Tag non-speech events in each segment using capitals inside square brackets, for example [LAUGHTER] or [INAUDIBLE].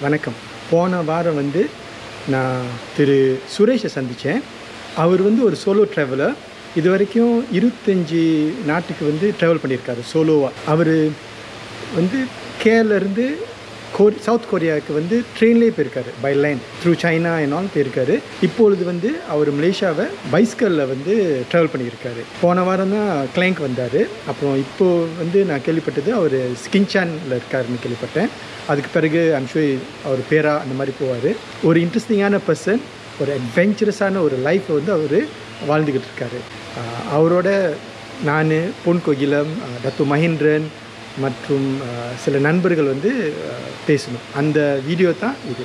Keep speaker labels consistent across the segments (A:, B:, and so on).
A: வணக்கம். போன வாரம் வந்து நான் திரு சுரேஷை சந்தித்தேன். அவர் வந்து ஒரு சோலோ ட்ராவலர் இது வரைக்கும் இருபத்தஞ்சி நாட்டுக்கு வந்து ட்ராவல் பண்ணியிருக்காரு சோலோவாக அவர் வந்து கேரளேருந்து கோரி சவுத் கொரியாவுக்கு வந்து ட்ரெயின்லேயே போயிருக்காரு பை லைன் த்ரூ சைனா என்னால் போயிருக்காரு. இப்பொழுது வந்து அவர் மலேசியாவை பைஸ்கலில் வந்து ட்ராவல் பண்ணியிருக்காரு. போன வாரம் தான் கிளைங்க் வந்தார். அப்புறம் இப்போது வந்து நான் கேள்விப்பட்டது அவர் ஸ்கின்சானில் இருக்காருன்னு கேள்விப்பட்டேன். அதுக்கு பிறகு அம்ஷு அவர் பேரா அந்த மாதிரி போவார். ஒரு இன்ட்ரெஸ்டிங்கான பர்சன் ஒரு அட்வென்ச்சரஸான ஒரு லைஃப்பை வந்து அவர் வாழ்ந்துக்கிட்டு இருக்காரு. அவரோட நான் பொன் கோகிலம் தத்து மகேந்திரன் மற்றும் சில நண்பர்கள் வந்து பேசணும். அந்த வீடியோ தான் இது.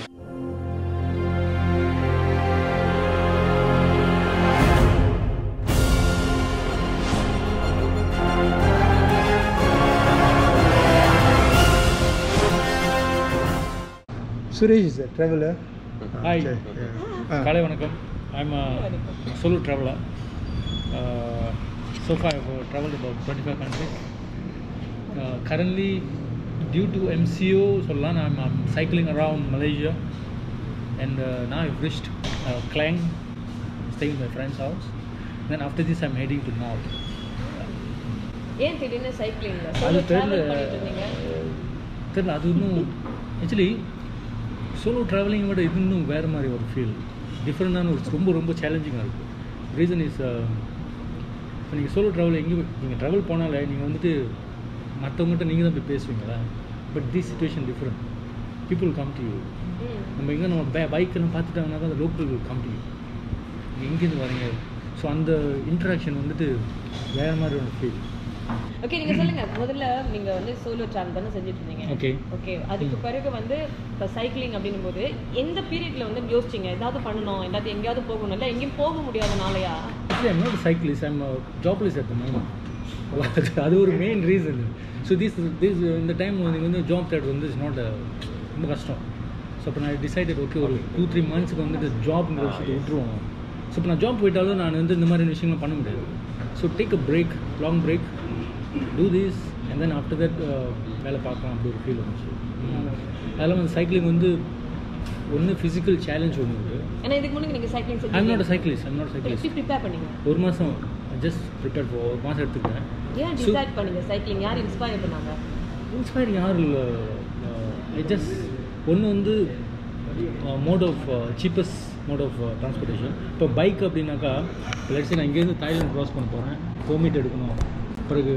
A: Suresh is traveller
B: Hi. காலை வணக்கம். I'm solo traveler. So far I've uh, traveled about 25 countries. uh, currently due to MCO சொல்லலாம் I'm, I'm cycling around Malaysia. And uh, now I've reached Klang staying in my friend's house. Then after this I'm heading to north.
C: ஏன் திடீர்னு சைக்கிளிங்ல
B: அது தெரியல. தெரியல அது இன்னும் actually solo travelling விட இது இன்னும் வேறு மாதிரி ஒரு ஃபீல் டிஃப்ரெண்டான ஒரு ரொம்ப ரொம்ப சேலஞ்சிங்காக இருக்கும் ரீசன் இஸ் இப்போ நீங்கள் சோலோ ட்ராவல் எங்கேயும் நீங்கள் ட்ராவல் போனாலே நீங்கள் வந்துட்டு மற்றவங்ககிட்ட நீங்கள் தான் போய் பேசுவீங்களா? But this situation different people come to you. நம்ம எங்கே நம்ம பே பைக்கெல்லாம் பார்த்துட்டாங்கன்னா தான் லோக்கல் கம் டு யூ எங்கேருந்து வரீங்க? ஸோ அந்த இன்ட்ராக்ஷன் வந்துட்டு வேறு மாதிரி ஒரு ஃபீல்
C: ஓகே நீங்க சொல்லுங்க. முதல்ல நீங்க வந்து சோலோ டிராவல் தானே செஞ்சுட்டு இருந்தீங்க
B: ஓகே
C: ஓகே அதுக்கு பிறகு வந்து இப்போ சைக்கிளிங் அப்படின்னும் போது எந்த பீரியட்ல வந்து யோசிச்சீங்க? ஏதாவது பண்ணணும் ஏதாவது எங்கேயாவது போகணும் இல்லை எங்கேயும் போக
B: not a cyclist. I'm a jobless at the moment. [LAUGHS] அது ஒரு main reason so this this இந்த டைம் நீங்கள் வந்து ஜாப் தேட் வந்து இஸ் நாட் ரொம்ப கஷ்டம். ஸோ அப்போ நான் டிசைடட் ஓகே ஒரு டூ த்ரீ மந்த்ஸ்க்கு வந்துட்டு ஜாப்ங்கிற விஷயத்தை விட்டுருவோம். ஸோ இப்போ நான் ஜாப் போயிட்டாலும் நான் வந்து இந்த மாதிரி விஷயங்கள் பண்ண முடியாது. So take a break long break to this and then after that வேலை பார்க்கலாம் அப்படி ஒரு ஃபீல் வந்துச்சு. அதெல்லாம் வந்து சைக்கிளிங் வந்து ஒன்று ஃபிசிக்கல் சேலஞ்ச் ஒன்று இருக்குது
C: ஏன்னா இதுக்கு முன்னாடி நீங்க சைக்கிளிங்
B: ஐம் நாட்
C: செஞ்சீங்க
B: a cyclist I'm not cyclist
C: எப்படி ப்ரிப்பேர் பண்ணீங்க?
B: ஒரு மாதம் ஜஸ்ட் ப்ரிப்பேர் for ஒரு மாதம் எடுத்துக்கிட்டேன்.
C: ஏன் டிசைட் பண்ணீங்க? சைக்கிளிங் யார் இன்ஸ்பயர் பண்ணாங்க?
B: இன்ஸ்பயர் யாரும் இல்லை. ஜஸ்ட் ஒன்று வந்து mode of cheapest mode of transportation இப்போ பைக் அப்படின்னாக்கா லட்சி நான் இங்கேருந்து தாய்லாந்து க்ராஸ் பண்ண போகிறேன் பெர்மிட் எடுக்கணும். பிறகு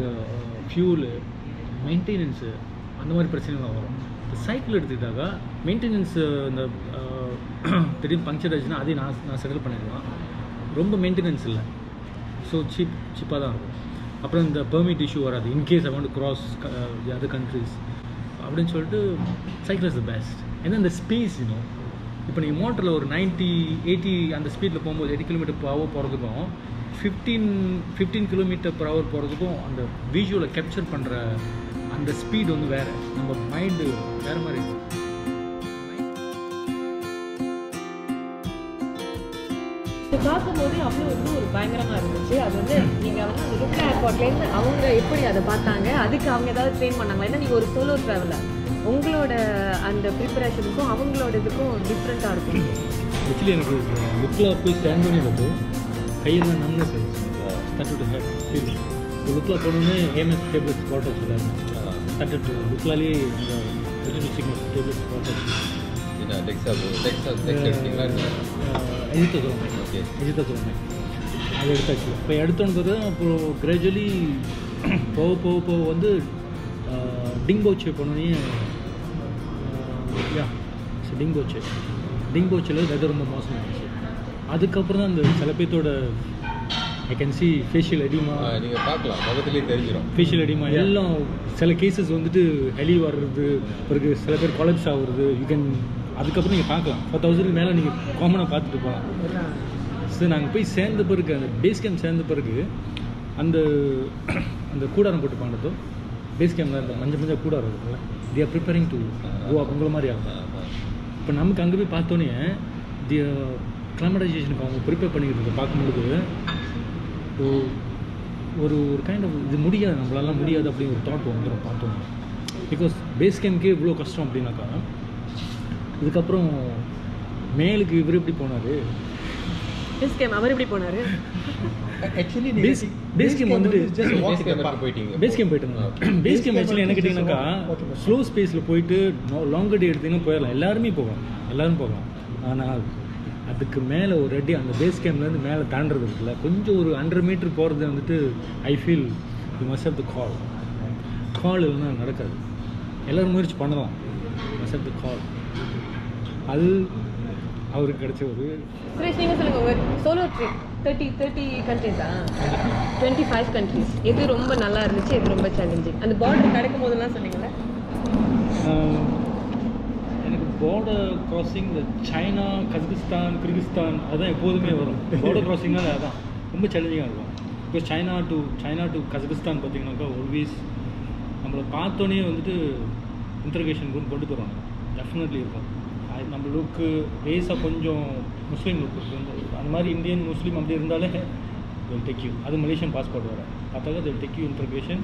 B: ஃபியூலு மெயின்டெனன்ஸு அந்த மாதிரி பிரச்சனைலாம் வரும். இப்போ சைக்கிள் எடுத்துக்கிட்டாக்கா மெயின்டெனன்ஸ் இந்த அஹ், [COUGHS] திடீர்னு பங்க்சர் ஆச்சுன்னா அதையும் நான் நான் செட்டில் பண்ணிடலாம். ரொம்ப மெயின்டெனன்ஸ் இல்லை. ஸோ சீப் சீப்பாக தான் இருக்கும். அப்புறம் இந்த பெர்மிட் இஷ்யூ வராது. In case I want cross the other countries அப்படின்னு சொல்லிட்டு சைக்கிள் இஸ் த பெஸ்ட் ஏன்னா இந்த ஸ்பேஸ் இன்னும் இப்போ நீங்கள் மோட்டரில் ஒரு 90 எயிட்டி அந்த ஸ்பீடில் போகும்போது எயிட்டி கிலோமீட்டர் பவர் போகிறதுக்கும் fifteen fifteen kilometre per hour போகிறதுக்கும் அந்த விஷுவலை கேப்சர் பண்ணுற அந்த ஸ்பீட் வந்து வேறு. நம்ம மைண்டு வேறு மாதிரி இருக்கும்
C: இது பார்க்கும்போது அவ்வளோ வந்து ஒரு பயங்கரமா இருந்துச்சு. அது வந்து நீங்க வந்து அந்த ருக்னா ஏர்போர்ட்லேருந்து அவங்க எப்படி அதை பார்த்தாங்க? அதுக்கு அவங்க ஏதாவது ட்ரெயின் பண்ணாங்களா? ஏன்னா நீங்க ஒரு சோலோ ட்ராவலர் உங்களோட அந்த ப்ரிப்பரேஷனுக்கும் அவங்களோட இதுக்கும் டிஃப்ரெண்ட்டாக இருக்கும்.
B: ஆக்சுவலி எனக்கு லுக்கில் போய் ஸ்டாண்ட் பண்ணி வந்து கையில் நம்னஸ் தட்டு டு ஹெட் ஃபீல் லுக்கில் போனோடனே ஏஎம்எஸ் டேப்லெட்ஸ் போட்டு சொல்லாரு தட்டு டு லுக்லாலே இந்த சிக்னஸ் டேப்லெட்ஸ் போட்டு
D: டெக்ஸா டெக்ஸா டெக்ஸ் எடுத்தீங்களா
B: எஜித்த தூரம்
D: ஓகே
B: எஜித்த தூரம் அது எடுத்தாச்சு. இப்போ எடுத்தோன்றது அப்புறம் கிராஜுவலி [CLEARS THROAT] போக போக போக வந்து டிம்போச்சு போனோடனே யா டிம்போச்சு டிம்போச்சில் வெதர் ரொம்ப மோசமாகிடுச்சு அதுக்கப்புறம் தான் அந்த சில பேர்த்தோட I can see facial oedema
D: நீங்க பார்க்கலாம். முகத்திலே தெரிஞ்சிடும்
B: ஃபேஷியல் எடிமா எல்லாம் சில கேசஸ் வந்துட்டு ஹெலி வர்றது பிறகு சில பேர் கொலப்ஸ் ஆகுறது யூ கேன் அதுக்கப்புறம் நீங்கள் பார்க்கலாம். ஃபோர் தௌசண்ட் மேலே நீங்கள் காமனாக பார்த்துட்டு போகலாம் ஸோ நாங்கள் போய் சேர்ந்த பிறகு அந்த பேஸ் கேம்ப் சேர்ந்த பிறகு அந்த அந்த கூடாரம் போட்டு பாண்டதோ பேஸ் கேம்ப்ல இந்த மஞ்சள் மஞ்சள் கூடாரம் இருக்குல்ல they are preparing to go உங்களை மாதிரி ஆகும். இப்போ நமக்கு அங்கே போய் பார்த்தோன்னே தி கிளைமடைசேஷனுக்கு அவங்க ப்ரிப்பேர் பண்ணிக்கிறத பார்க்கும்பொழுது ஓ- ஒரு ஒரு கைண்ட் ஆஃப் இது முடியாது நம்மளாலாம் முடியாது அப்படின்னு ஒரு தாட் வந்துடும் பார்த்தோம் பிகாஸ் பேஸ் கேம்க்கே இவ்வளோ கஷ்டம் அப்படின்னாக்கா இதுக்கப்புறம் மேலுக்கு இவர் எப்படி போனார்?
C: பேஸ் கேம் அவர் எப்படி போனாரு?
A: ஆக்சுவலி
B: பேஸ் பேஸ் கேம் வந்துட்டு.
D: போயிட்டீங்க.
B: பேஸ் கேம் போயிட்டு இருந்தோம் பேஸ் கேம் ஆக்சுவலி என்ன கேட்டிங்கனாக்கா ஸ்லோ ஸ்பேஸில் போயிட்டு லாங்கர் டே எடுத்தீங்கன்னா போயிடலாம். எல்லாருமே போகலாம். எல்லாரும் போகலாம். ஆனால் அதுக்கு மேலே ஒரு அடி அந்த பேஸ் கேம்லேருந்து மேலே தாண்டுறது இருக்குல்ல. கொஞ்சம் ஒரு ஹண்ட்ரட் மீட்டர் போகிறது வந்துட்டு I feel you must have the கால் கால் இல்லைன்னா நடக்காது. எல்லோரும் முயற்சி பண்ணலாம். மஸ்ட் ஹவ் த கால் அது அவருக்கு கிடைச்ச ஒரு
C: சுரேஷ் நீங்க சொல்லுங்க ஒரு சோலோ ட்ரிப் தேர்ட்டி தேர்ட்டி கண்ட்ரிஸா டுவெண்ட்டி ஃபைவ் கண்ட்ரிஸ் எது ரொம்ப நல்லா இருந்துச்சு எது ரொம்ப சேலஞ்சிங் அந்த பார்டர் கிடைக்கும் போதெல்லாம் சொன்னீங்கல்ல?
B: ஆஹ் எனக்கு பார்டர் கிராசிங் இந்த சைனா கஜகிஸ்தான் கிர்கிஸ்தான் அதுதான் எப்போதுமே வரும். பார்டர் கிராசிங்னால அதான் ரொம்ப சேலஞ்சிங்காக இருக்கும். Because China to China to Kazakhstan பார்த்தீங்கன்னாக்கா ஆல்வேஸ் நம்மளை பார்த்தோன்னே வந்துட்டு இன்டர்கேஷன் கொண்டு போகிறாங்க டெஃபினெட்லி இருக்கும். நம்ம லுக்கு பேஸாக கொஞ்சம் முஸ்லீம் லுக் அந்த மாதிரி இந்தியன் முஸ்லீம் அப்படி இருந்தாலே வில் டேக் யூ அது மலேசியன் பாஸ்போர்ட் வர பார்த்தாக்கா தில் டேக் யூ இன்டர்கேஷன்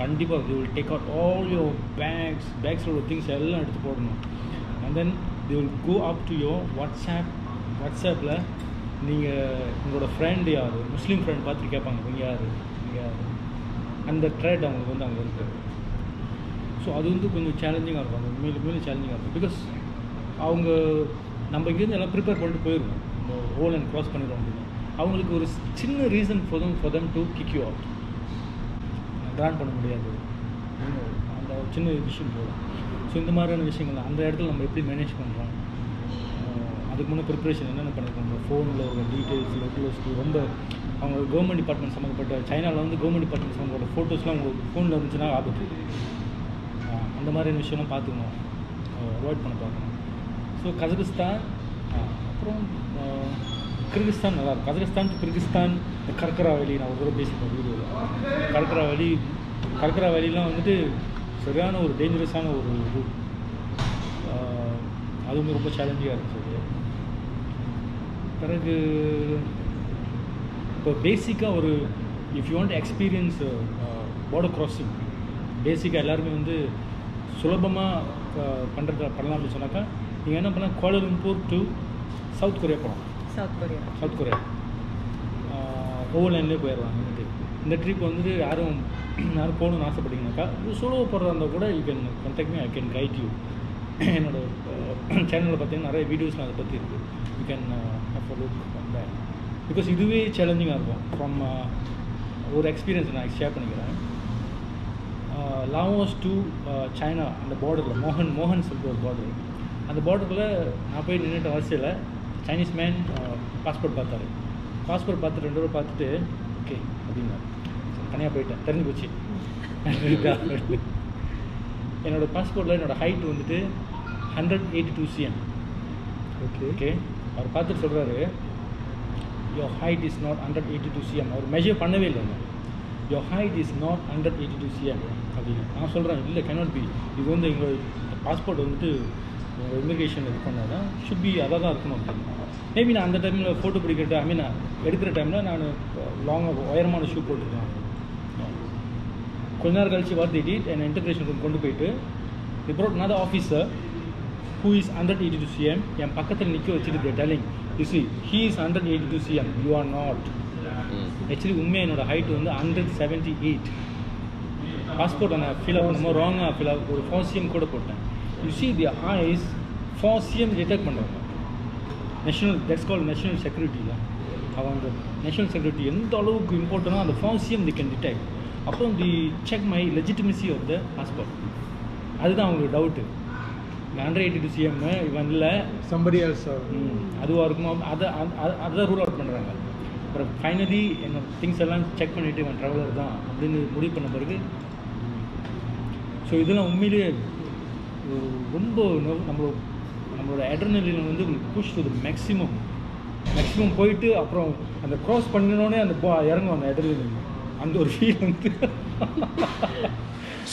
B: கண்டிப்பாக they will take out all your bags பேக்ஸோட things எல்லாம் எடுத்து போடணும். And then they will go up to your WhatsApp வாட்ஸ்அப்பில் நீங்கள் உங்களோட ஃப்ரெண்ட் யார்? முஸ்லீம் ஃப்ரெண்ட் பார்த்துட்டு கேட்பாங்க. நீங்கள் யார்? நீங்கள் யார்? அந்த ட்ரேட் அவங்களுக்கு வந்து அங்கே இருக்குது ஸோ அது வந்து கொஞ்சம் சேலஞ்சிங்காக இருக்கும். அந்த மேலும் மேலும் சேலஞ்சிங்காக இருக்கும். பிகாஸ் அவங்க நம்ம இங்கேருந்து எல்லாம் ப்ரிப்பேர் பண்ணிட்டு போயிடுவோம் ஓல் ஹோல் அண்ட் க்ராஸ் பண்ணிடுவோம் அப்படின்னு. அவங்களுக்கு ஒரு சின்ன reason for them for them to kick you out Tran பண்ண முடியாது. அந்த ஒரு சின்ன விஷயம் போதும். ஸோ இந்த மாதிரியான விஷயங்கள் அந்த இடத்துல நம்ம எப்படி மேனேஜ் பண்ணுறோம் அதுக்கு முன்னே ப்ரிப்ரேஷன் என்னென்ன பண்ணியிருக்கோம் ஃபோனில் ஒரு டீட்டெயில்ஸ் லெட்டர்ஸ்க்கு ரொம்ப அவங்க கவர்மெண்ட் டிபார்ட்மெண்ட் சம்மந்தப்பட்ட சைனாவில் வந்து கவர்மெண்ட் டிபார்ட்மெண்ட் சம்மந்தப்பட்ட ஃபோட்டோஸ்லாம் உங்களுக்கு ஃபோனில் இருந்துச்சுன்னா ஆபத்து. அந்த மாதிரியான விஷயம்லாம் பார்த்துக்கணும். அவாய்ட் பண்ண பார்க்கணும். ஸோ கஜகஸ்தான் ah, அப்புறம் கிர்கிஸ்தான் நல்லா இருக்கும் கஜகஸ்தான் கிர்கிஸ்தான் இந்த கர்கரா வேலி நான் ஒரு தடவை பேசியிருக்கேன் வீடியோவில் கர்கரா வேலி கர்கரா வேலிலாம் வந்துட்டு சரியான ஒரு டேஞ்சரஸான ஒரு route. அதுவுமே ரொம்ப சேலஞ்சிங்காக இருந்துச்சு அது. பிறகு இப்போ பேசிக்காக ஒரு if you want experience border crossing பேசிக்காக எல்லாருமே வந்து சுலபமாக பண்ணுறது பண்ணலாம் அப்படின்னு சொன்னாக்கா நீங்கள் என்ன பண்ணலாம்? Kuala Lumpur to South Korea போகலாம்
C: சவுத் கொரியா
B: சவுத் கொரியா ஓவர்லைன்லேயே போயிடலாம். வந்துட்டு இந்த ட்ரிப் வந்துட்டு யாரும் யாரும் போகணும்னு ஆசைப்பட்டீங்கன்னாக்கா சோலோவாக போகிறதா இருந்தால் கூட you can contact me I can guide you என்னோட சேனலில் பார்த்தீங்கன்னா நிறைய வீடியோஸ்லாம் அதை பற்றி இருக்குது யூ கேன் பேக் பிகாஸ் இதுவே சேலஞ்சிங்காக இருக்கும். ஃப்ரம் ஒரு எக்ஸ்பீரியன்ஸ் நான் ஷேர் பண்ணிக்கிறேன். லாவோஸ் டு சைனா அந்த பார்டரில் மோகன் மோகன் சொல்லிட்டு ஒரு பார்டர் அந்த பார்டரில் நான் போய் நின்றுட்ட வரிசையில் சைனீஸ் மேன் பாஸ்போர்ட் பார்த்தாரு. பாஸ்போர்ட் பார்த்து ரெண்டு ரூபா பார்த்துட்டு ஓகே அப்படின்னாரு. தனியாக போயிட்டேன். தெரிஞ்சு போச்சு. [LAUGHS] என்னோட பாஸ்போர்ட்டில் என்னோட ஹைட் வந்துட்டு hundred eighty two CM
A: okay
B: okay அவர் பார்த்துட்டு சொல்கிறாரு your height is not hundred eighty two CM our measure பண்ணவே இல்லை your height is not hundred eighty two CM அப்படின்னு. நான் சொல்கிறேன் இல்லை cannot பி இது வந்து எங்களோட பாஸ்போர்ட் வந்துட்டு உங்கள் இது பண்ணால் தான் ஷுட் பி அதாக தான் இருக்கணும் அப்படின்னு. மேபி நான் அந்த டைமில் ஃபோட்டோ பிடிக்கிற ஐ மீன் எடுக்கிற டைமில் நான் லாங்காக உயரமான ஷூ போட்டுருக்கேன் கொஞ்ச நேரம் கழிச்சு வார்த்தைட்டி என்னை இன்டர்கிரேஷன் ரூம் கொண்டு போயிட்டு ரிப்ரோட் நான் officer who is hundred eighty two CM என் பக்கத்தில் நிற்க வச்சுட்டு they telling you see he is hundred eighty two CM you are not actually உண்மையாக என்னோடய ஹைட் வந்து ஹண்ட்ரட் செவன்ட்டி எயிட் பாஸ்போர்ட் நான் ஃபில் அப் பண்ணும்போது ராங்காக ஃபில் அப் ஒரு ஃபோர் சிஎம் கூட போட்டேன். You see the eyes four CM detect பண்ணுறாங்க national that's call national security தான் அவங்க நேஷனல் செக்யூரிட்டி எந்த அளவுக்கு இம்பார்ட்டனோ அந்த four CM they can detect அப்புறம் they check my legitimacy of the passport அதுதான் அவங்களுக்கு doubt hundred eighty two CM இவன் இல்லை. ம், அதுவாக இருக்குமோ? அதை அது- அது- அதுதான் ரூல் அவுட் பண்ணுறாங்க அப்புறம் ஃபைனலி என்னோட திங்ஸ் எல்லாம் செக் பண்ணிவிட்டு இவன் ட்ராவலர் தான் அப்படின்னு முடிவு பண்ண பிறகு ஸோ இதெல்லாம் உண்மையிலேயே ரொம்ப நோ- நம்மளோட நம்மளோட அட்ரனலின் வந்து புஷ் டு மேக்ஸிமம் மேக்ஸிமம் போயிட்டு அப்புறம் அந்த க்ராஸ் பண்ணினோடனே அந்த பா இறங்கும் அந்த அட்ரனலின் அந்த ஒரு ஃபீல் வந்து.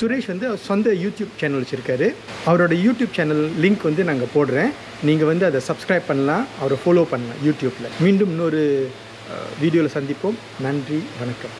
A: சுரேஷ் வந்து அவர் சொந்த யூடியூப் சேனல் வச்சுருக்காரு. அவரோட யூடியூப் சேனல் லிங்க் வந்து நாங்கள் போடுறேன். நீங்கள் வந்து அதை சப்ஸ்கிரைப் பண்ணலாம். அவரை ஃபாலோ பண்ணலாம் யூடியூப்பில் மீண்டும் இன்னொரு வீடியோவில் சந்திப்போம். நன்றி வணக்கம்.